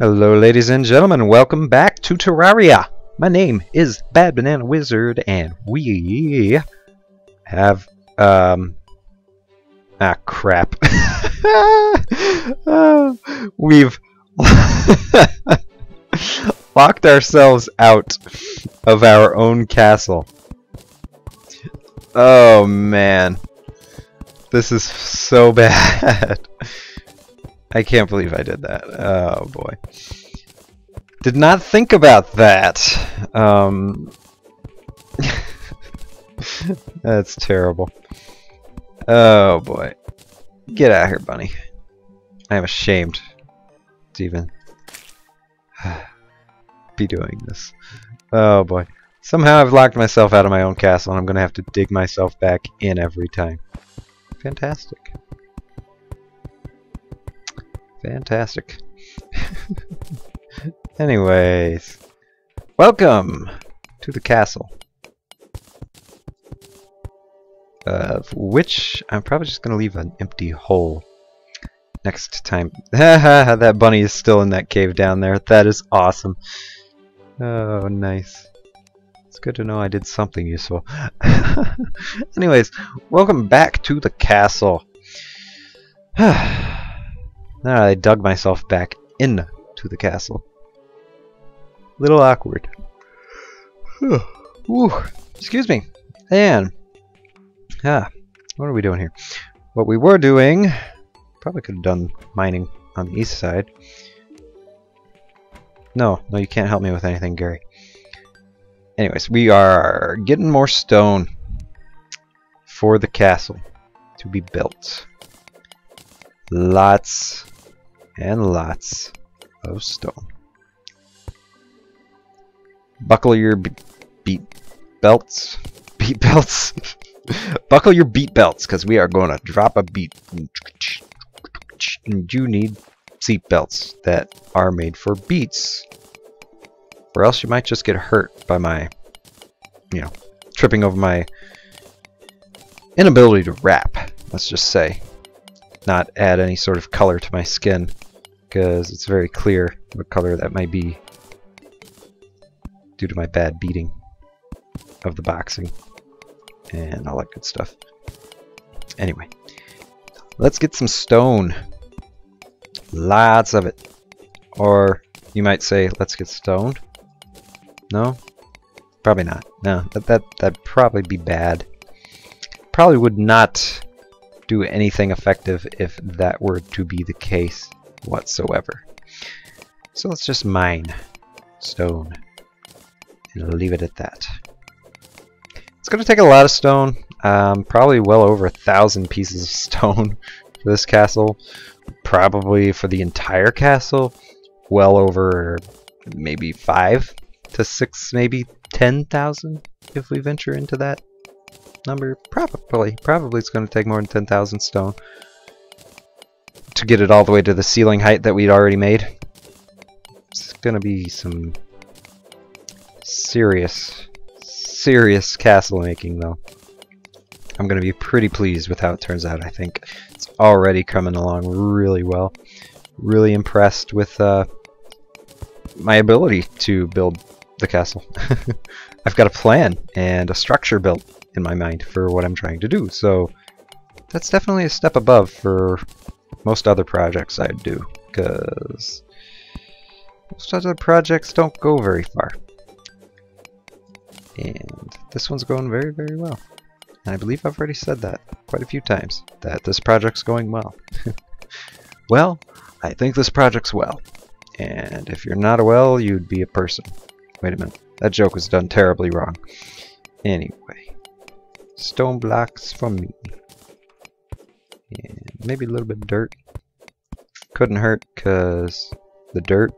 Hello ladies and gentlemen, welcome back to Terraria! My name is Bad Banana Wizard and we have, um... Ah, crap. uh, we've locked ourselves out of our own castle. Oh man. This is so bad. I can't believe I did that. Oh boy. Did not think about that. Um, that's terrible. Oh boy. Get out of here, bunny. I am ashamed to even be doing this. Oh boy. Somehow I've locked myself out of my own castle and I'm going to have to dig myself back in every time. Fantastic. Fantastic. Anyways, welcome to the castle. Uh, which I'm probably just going to leave an empty hole next time. that bunny is still in that cave down there. That is awesome. Oh, nice. It's good to know I did something useful. Anyways, welcome back to the castle. Now I dug myself back in to the castle. Little awkward. Excuse me. And ah, what are we doing here? What we were doing, probably could have done mining on the east side. No, no, you can't help me with anything, Gary. Anyways, we are getting more stone for the castle to be built. Lots and lots of stone. Buckle your beat belts. Beat belts. Buckle your beat belts because we are going to drop a beat. And you need seat belts that are made for beats. Or else you might just get hurt by my, you know, tripping over my inability to rap, let's just say. Not add any sort of color to my skin because it's very clear what color that might be due to my bad beating of the boxing and all that good stuff. Anyway, let's get some stone. Lots of it. Or you might say, let's get stoned. No? Probably not. No, that, that, that'd probably be bad. Probably would not do anything effective if that were to be the case whatsoever. So let's just mine stone and leave it at that. It's going to take a lot of stone, um, probably well over a thousand pieces of stone for this castle, probably for the entire castle, well over maybe five to six, maybe ten thousand if we venture into that number. Probably, probably it's going to take more than ten thousand stone to get it all the way to the ceiling height that we'd already made. It's gonna be some serious, serious castle making though. I'm gonna be pretty pleased with how it turns out, I think. It's already coming along really well. Really impressed with uh, my ability to build the castle. I've got a plan and a structure built in my mind for what I'm trying to do, so that's definitely a step above for most other projects I'd do, because most other projects don't go very far. And this one's going very, very well. And I believe I've already said that quite a few times, that this project's going well. well, I think this project's well. And if you're not a well, you'd be a person. Wait a minute. That joke was done terribly wrong. Anyway. Stone blocks from me. And maybe a little bit of dirt. Couldn't hurt because the dirt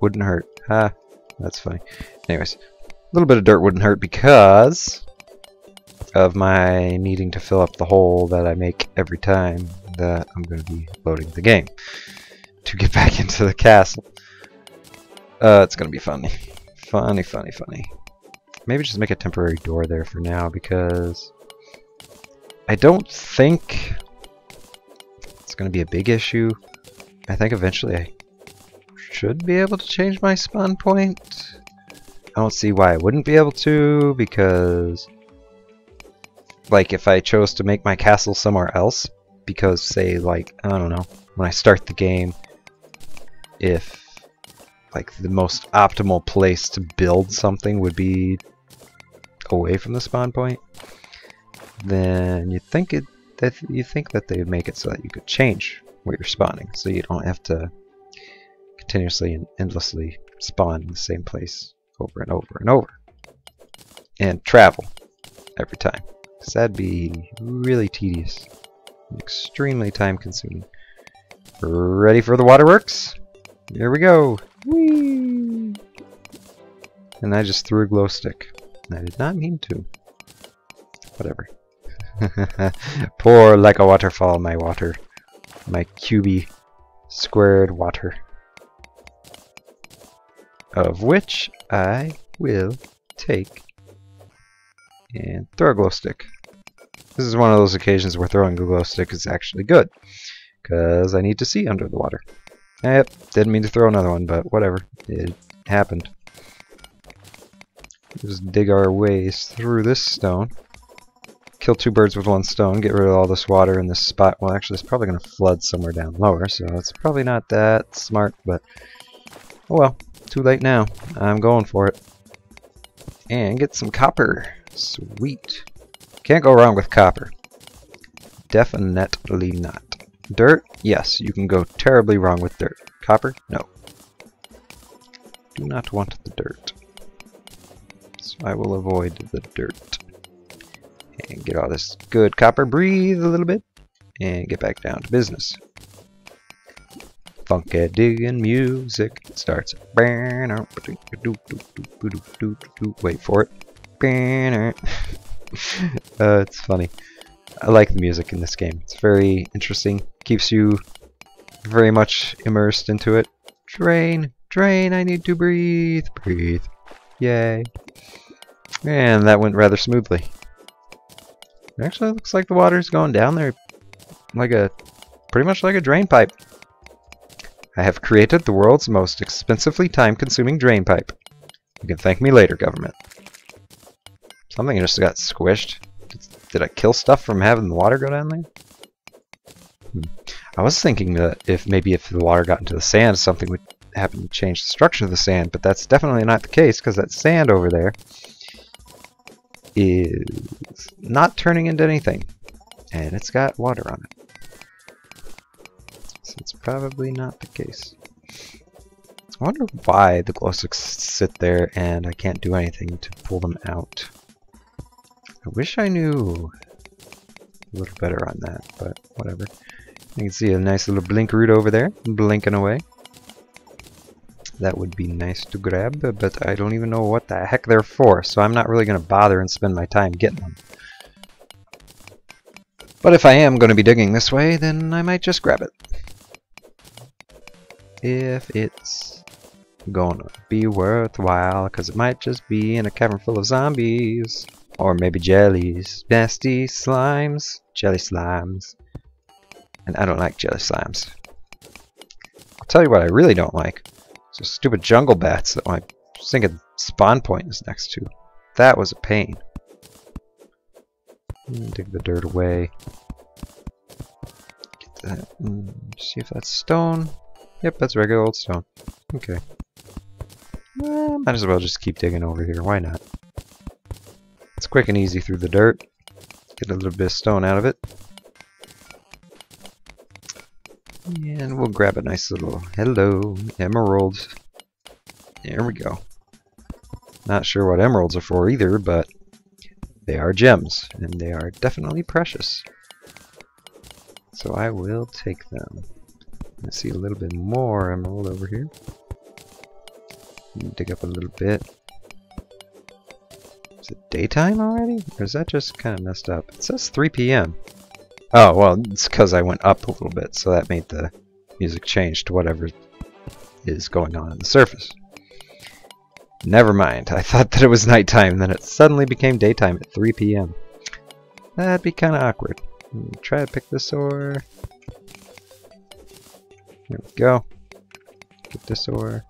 wouldn't hurt. Ah, that's funny. Anyways, a little bit of dirt wouldn't hurt because of my needing to fill up the hole that I make every time that I'm going to be loading the game to get back into the castle. Uh, it's going to be funny. Funny, funny, funny. Maybe just make a temporary door there for now because I don't think it's going to be a big issue. I think eventually I should be able to change my spawn point. I don't see why I wouldn't be able to, because like if I chose to make my castle somewhere else, because say like, I don't know, when I start the game, if like the most optimal place to build something would be away from the spawn point, then you think it that you think that they make it so that you could change where you're spawning, so you don't have to continuously and endlessly spawn in the same place over and over and over, and travel every time. Because that'd be really tedious, extremely time consuming. Ready for the waterworks? Here we go. Whee! And I just threw a glow stick. I did not mean to. Whatever. Pour like a waterfall, my water. My cubey squared water. Of which I will take and throw a glow stick. This is one of those occasions where throwing a glow stick is actually good. Because I need to see under the water. Yep, didn't mean to throw another one, but whatever. It happened. Just dig our ways through this stone. Kill two birds with one stone, get rid of all this water in this spot. Well, actually, it's probably going to flood somewhere down lower, so it's probably not that smart, but oh well. Too late now. I'm going for it. And get some copper. Sweet. Can't go wrong with copper. Definitely not. Dirt? Yes, you can go terribly wrong with dirt. Copper? No. Do not want the dirt. So I will avoid the dirt. And get all this good copper. Breathe a little bit. And get back down to business. Funky digging music starts. Wait for it. uh, it's funny. I like the music in this game. It's very interesting. Keeps you very much immersed into it. Drain, drain, I need to breathe. Breathe. Yay. And that went rather smoothly. Actually, looks like the water's going down there like a, pretty much like a drain pipe. I have created the world's most expensively time-consuming drain pipe. You can thank me later, government. Something just got squished. Did I kill stuff from having the water go down there? Hmm. I was thinking that if maybe if the water got into the sand, something would happen to change the structure of the sand, but that's definitely not the case because that sand over there is not turning into anything. And it's got water on it. So it's probably not the case. I wonder why the glow sticks sit there and I can't do anything to pull them out. I wish I knew a little better on that, but whatever. You can see a nice little blink root over there, blinking away. That would be nice to grab, but I don't even know what the heck they're for, so I'm not really going to bother and spend my time getting them. But if I am going to be digging this way, then I might just grab it. If it's gonna be worthwhile, because it might just be in a cavern full of zombies. Or maybe jellies. Nasty slimes. Jelly slimes. And I don't like jelly slimes. I'll tell you what I really don't like. So stupid jungle bats that my sinking spawn point is next to. That was a pain. Dig the dirt away. Get that. Mm, see if that's stone. Yep, that's regular old stone. Okay. Well, might as well just keep digging over here. Why not? It's quick and easy through the dirt. Get a little bit of stone out of it. We'll grab a nice little, hello, emeralds. There we go. Not sure what emeralds are for either, but they are gems, and they are definitely precious. So I will take them. I see a little bit more emerald over here. Dig up a little bit Is it daytime already? Or is that just kind of messed up? It says 3 p.m. Oh, well, it's because I went up a little bit, so that made the music change to whatever is going on in the surface. Never mind. I thought that it was nighttime, then it suddenly became daytime at 3 p.m. That'd be kind of awkward. Hmm, try to pick this ore. Here we go. Get this ore.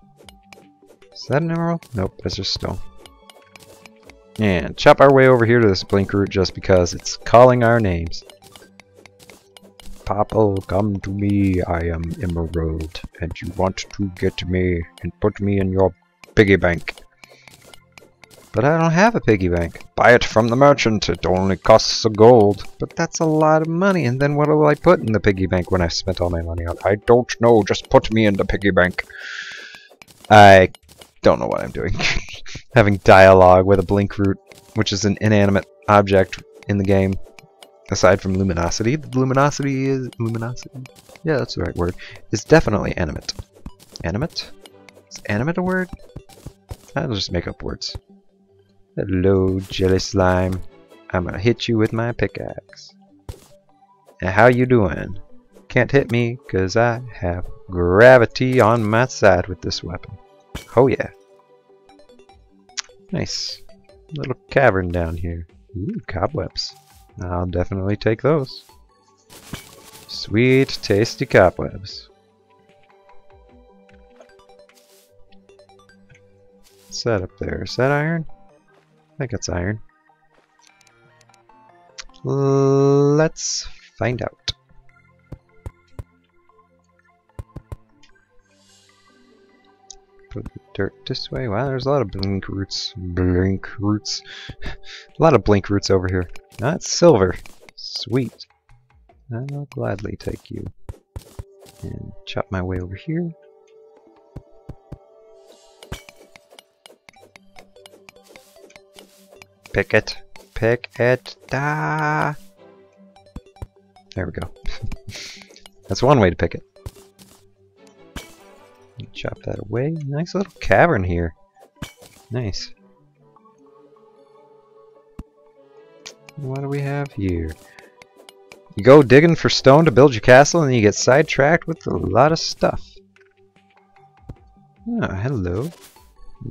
Is that an emerald? Nope, that's just stone. And chop our way over here to this blink root just because it's calling our names. Popple, come to me, I am Emerald, and you want to get me and put me in your piggy bank. But I don't have a piggy bank. Buy it from the merchant, it only costs a gold. But that's a lot of money, and then what will I put in the piggy bank when I've spent all my money on it? I don't know, just put me in the piggy bank. I don't know what I'm doing. Having dialogue with a blink root, which is an inanimate object in the game, aside from luminosity. The luminosity is luminosity. Yeah, that's the right word. Is definitely animate. Animate? Is animate a word? I'll just make up words. Hello, jelly slime. I'm gonna hit you with my pickaxe. And how you doing? Can't hit me, cause I have gravity on my side with this weapon. Oh yeah. Nice. Little cavern down here. Ooh, cobwebs. I'll definitely take those. Sweet, tasty cobwebs. Set up there? Is that iron? I think it's iron. Let's find out. Put the dirt this way. Wow, there's a lot of blink roots. Blink roots. a lot of blink roots over here. Not silver. Sweet. I'll gladly take you. And chop my way over here. Pick it. Pick it. Da. There we go. That's one way to pick it. Chop that away. Nice little cavern here. Nice. What do we have here? You go digging for stone to build your castle and you get sidetracked with a lot of stuff. Oh, hello.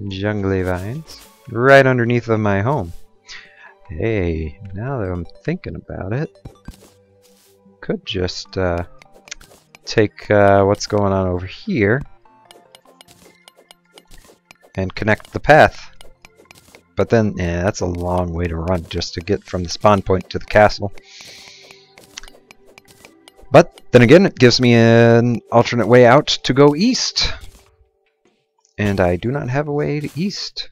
Jungly vines. Right underneath of my home. Hey, now that I'm thinking about it, could just uh, take uh, what's going on over here and connect the path. But then, yeah, that's a long way to run just to get from the spawn point to the castle. But then again, it gives me an alternate way out to go east. And I do not have a way to east.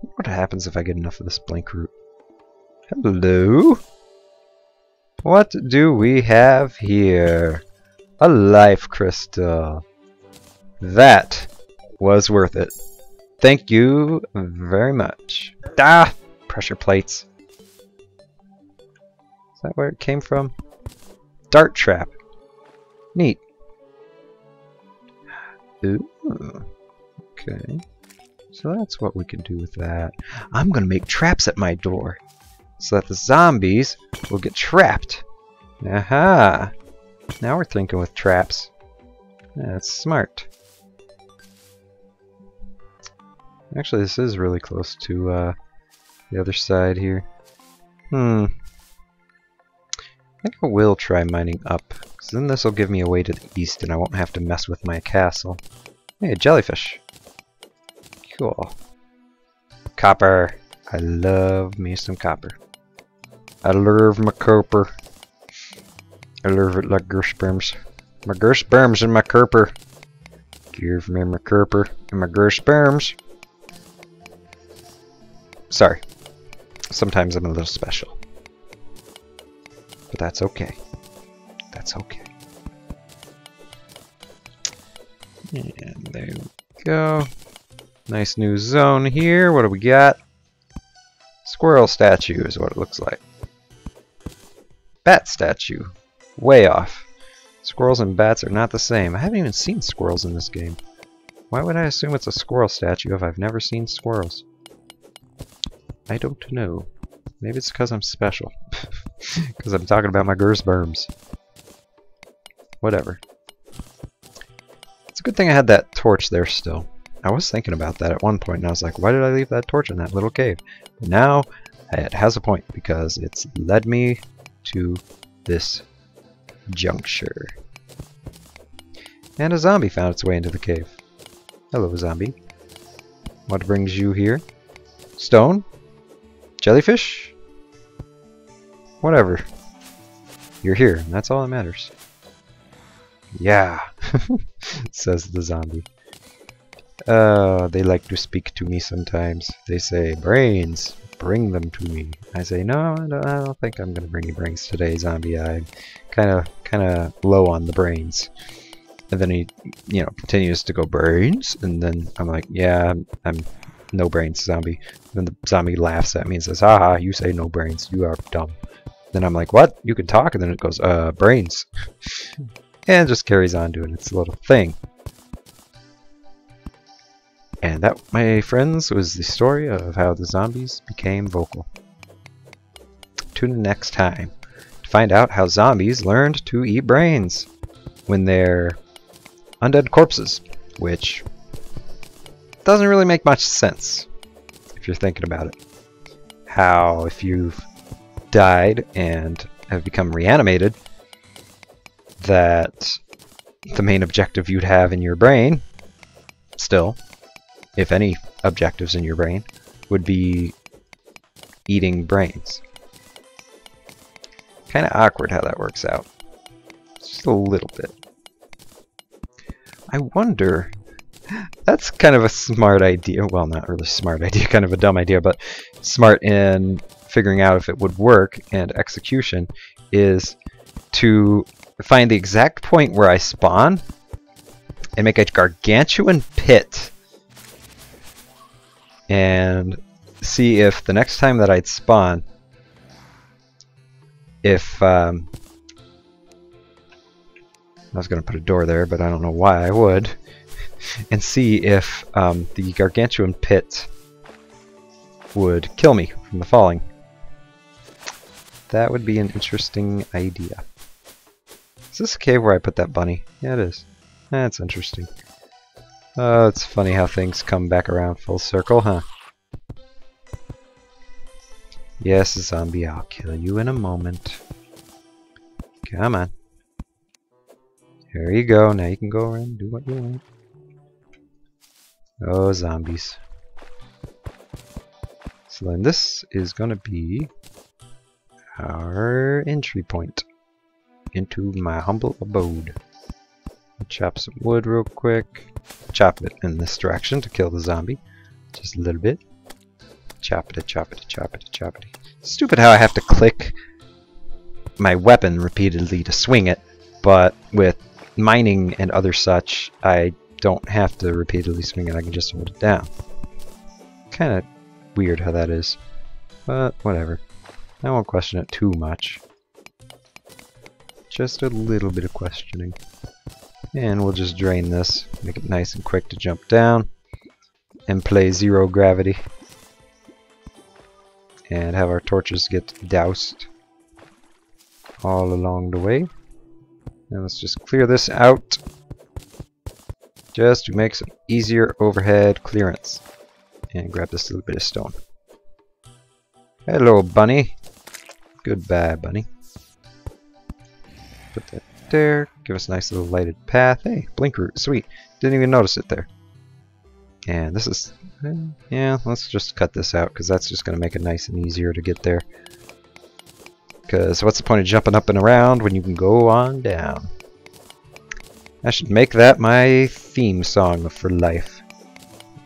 What happens if I get enough of this blink root? Hello? What do we have here? A life crystal. That was worth it. Thank you very much. Ah! Pressure plates. Is that where it came from? Dart trap. Neat. Ooh. Okay. So that's what we can do with that. I'm gonna make traps at my door. So that the zombies will get trapped. Aha! Now we're thinking with traps. That's smart. Actually, this is really close to uh, the other side here. Hmm. I think I will try mining up, because then this will give me a way to the east and I won't have to mess with my castle. Hey, jellyfish. Cool. Copper. I love me some copper. I love my copper. I love it like gersberms. My gersberms and my copper. Give me my copper and my gersberms. Sorry. Sometimes I'm a little special. But that's okay. That's okay. And there we go. Nice new zone here. What do we got? Squirrel statue is what it looks like. Bat statue. Way off. Squirrels and bats are not the same. I haven't even seen squirrels in this game. Why would I assume it's a squirrel statue if I've never seen squirrels? I don't know. Maybe it's because I'm special. Because I'm talking about my Gersberms. Whatever. It's a good thing I had that torch there still. I was thinking about that at one point, and I was like, why did I leave that torch in that little cave? But now, it has a point, because it's led me to this juncture. And a zombie found its way into the cave. Hello, zombie. What brings you here? Stone? Jellyfish? Whatever. You're here, and that's all that matters. Yeah, says the zombie. Uh, they like to speak to me sometimes. They say, brains, bring them to me. I say, no, I don't, I don't think I'm going to bring you brains today, zombie. I'm kind of kind of low on the brains. And then he, you know, continues to go brains, and then I'm like, yeah, I'm, I'm no brains, zombie. Then the zombie laughs at me and says, haha, you say no brains, you are dumb. Then I'm like, what? You can talk? And then it goes, uh, brains. and just carries on doing its little thing. And that, my friends, was the story of how the zombies became vocal. Tune in next time to find out how zombies learned to eat brains when they're undead corpses, which doesn't really make much sense if you're thinking about it. How if you've died and have become reanimated, that the main objective you'd have in your brain, still, if any objectives in your brain, would be eating brains. Kind of awkward how that works out. Just a little bit. I wonder... That's kind of a smart idea. Well, not really smart idea, kind of a dumb idea, but smart in figuring out if it would work and execution is to find the exact point where I spawn and make a gargantuan pit and see if the next time that I'd spawn if um, I was going to put a door there but I don't know why I would and see if um, the gargantuan pit would kill me from the falling. That would be an interesting idea. Is this a cave where I put that bunny? Yeah, it is. That's interesting. Oh, it's funny how things come back around full circle, huh? Yes, zombie, I'll kill you in a moment. Come on. There you go. Now you can go around and do what you want. Oh, zombies. So then this is going to be our entry point into my humble abode. Chop some wood real quick. Chop it in this direction to kill the zombie. Just a little bit. Chop it, chop it, chop it, chop it. Stupid how I have to click my weapon repeatedly to swing it, but with mining and other such, I don't have to repeatedly swing it, I can just hold it down. Kinda weird how that is, but whatever. I won't question it too much. Just a little bit of questioning. And we'll just drain this, make it nice and quick to jump down, and play zero gravity. And have our torches get doused all along the way. And let's just clear this out just to make some easier overhead clearance. And grab this little bit of stone. Hello, bunny. Goodbye, bunny. Put that there. Give us a nice little lighted path. Hey, blink root. Sweet. Didn't even notice it there. And this is... Yeah, let's just cut this out because that's just going to make it nice and easier to get there. Because what's the point of jumping up and around when you can go on down? I should make that my theme song for life.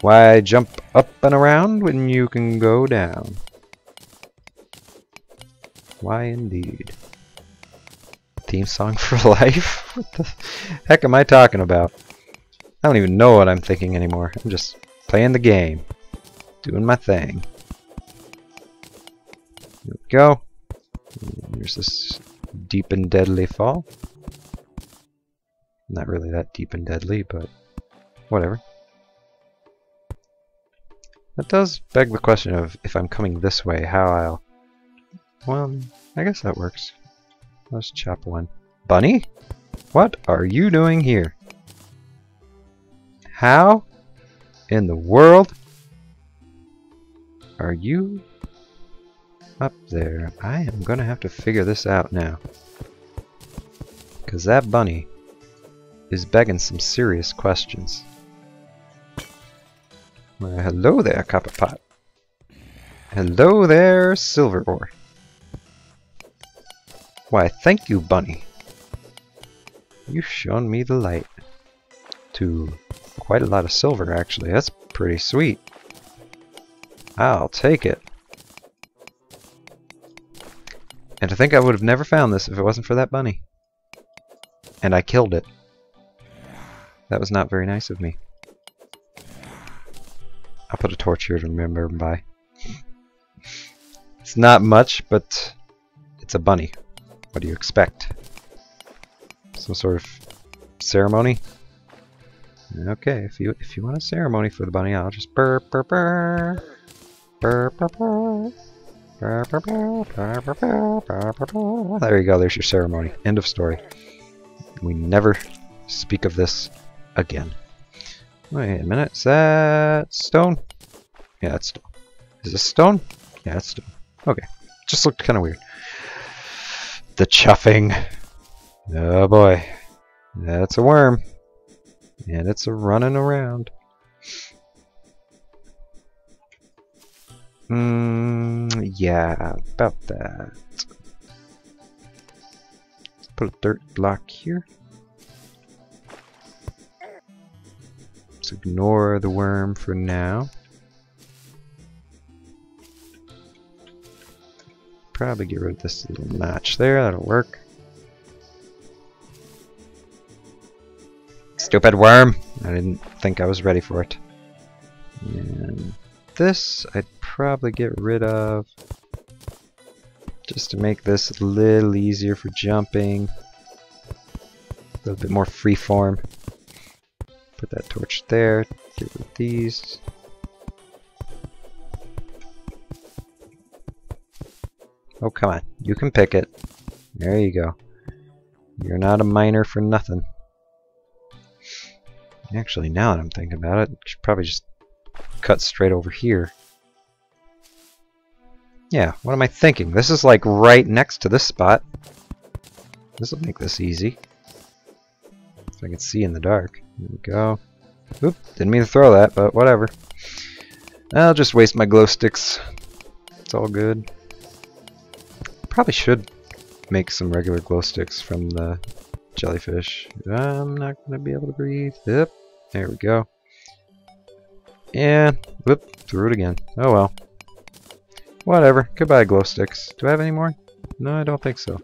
Why jump up and around when you can go down? Why indeed. Theme song for life? what the heck am I talking about? I don't even know what I'm thinking anymore. I'm just playing the game. Doing my thing. Here we go. Here's this deep and deadly fall. Not really that deep and deadly, but whatever. That does beg the question of if I'm coming this way, how I'll well, I guess that works. Let's chop one. Bunny? What are you doing here? How in the world are you up there? I am gonna have to figure this out now. Because that bunny is begging some serious questions. Well, hello there, copper pot. Hello there, silver ore. Why, thank you, bunny. You've shown me the light. To quite a lot of silver, actually. That's pretty sweet. I'll take it. And to think I would have never found this if it wasn't for that bunny. And I killed it. That was not very nice of me. I'll put a torch here to remember him by. It's not much, but it's a bunny. What do you expect? Some sort of ceremony? Okay, if you if you want a ceremony for the bunny, I'll just burr burr burr burr burr burr. There you go, there's your ceremony. End of story. We never speak of this again. Wait a minute, is that stone? Yeah, it's stone. Is this stone? Yeah, it's stone. Okay, just looked kind of weird. The chuffing. Oh boy. That's a worm. And it's a running around. Mm, yeah, about that. Put a dirt block here. Let's ignore the worm for now. Probably get rid of this little notch there, that'll work. Stupid worm! I didn't think I was ready for it. And this I'd probably get rid of just to make this a little easier for jumping. A little bit more freeform. Put that torch there. Get rid these. Oh, come on. You can pick it. There you go. You're not a miner for nothing. Actually, now that I'm thinking about it, I should probably just cut straight over here. Yeah, what am I thinking? This is like right next to this spot. This will make this easy. So I can see in the dark. There we go. Oop, didn't mean to throw that, but whatever. I'll just waste my glow sticks. It's all good. Probably should make some regular glow sticks from the jellyfish. I'm not going to be able to breathe. Yep, there we go. And, whoop, threw it again. Oh well. Whatever. Goodbye, glow sticks. Do I have any more? No, I don't think so.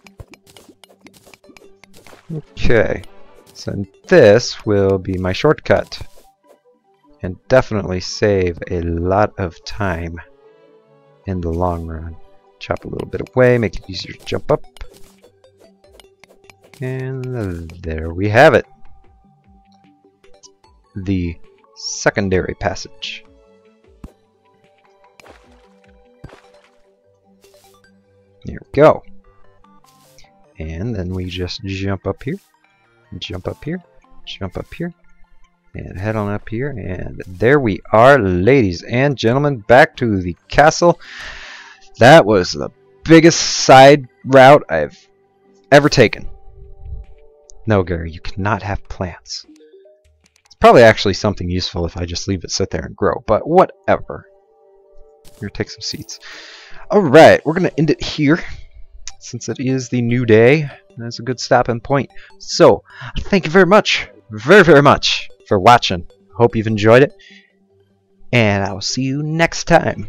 Okay. So this will be my shortcut. And definitely save a lot of time in the long run. Chop a little bit away, make it easier to jump up. And there we have it. The secondary passage. There we go. And then we just jump up here, jump up here, jump up here, and head on up here. And there we are, ladies and gentlemen, back to the castle. That was the biggest side route I've ever taken. No, Gary, you cannot have plants. It's probably actually something useful if I just leave it sit there and grow, but whatever. Here, take some seeds. Alright, we're going to end it here, since it is the new day. That's a good stopping point. So, thank you very much, very, very much for watching. Hope you've enjoyed it, and I will see you next time.